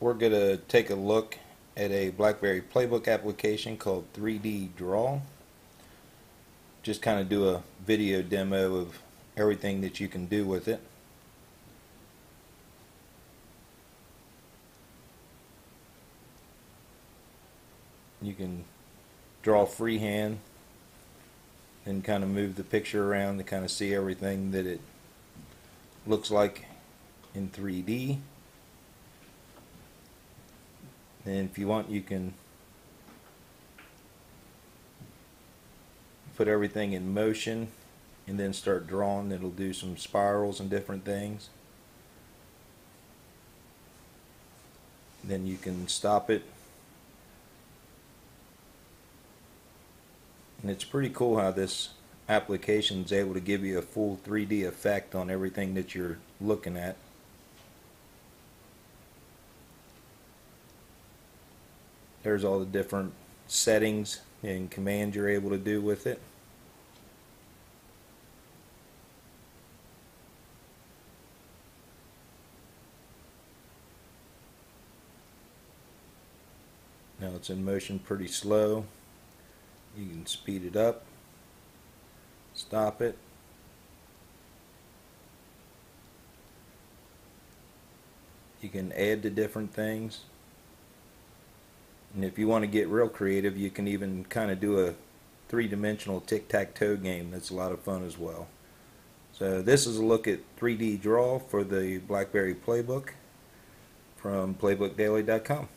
we're going to take a look at a BlackBerry Playbook application called 3D Draw. Just kind of do a video demo of everything that you can do with it. You can draw freehand and kind of move the picture around to kind of see everything that it looks like in 3D. And if you want, you can put everything in motion and then start drawing. It'll do some spirals and different things. Then you can stop it. And it's pretty cool how this application is able to give you a full 3D effect on everything that you're looking at. There's all the different settings and commands you're able to do with it. Now it's in motion pretty slow. You can speed it up, stop it. You can add to different things. And if you want to get real creative, you can even kind of do a three-dimensional tic-tac-toe game that's a lot of fun as well. So this is a look at 3D Draw for the BlackBerry Playbook from playbookdaily.com.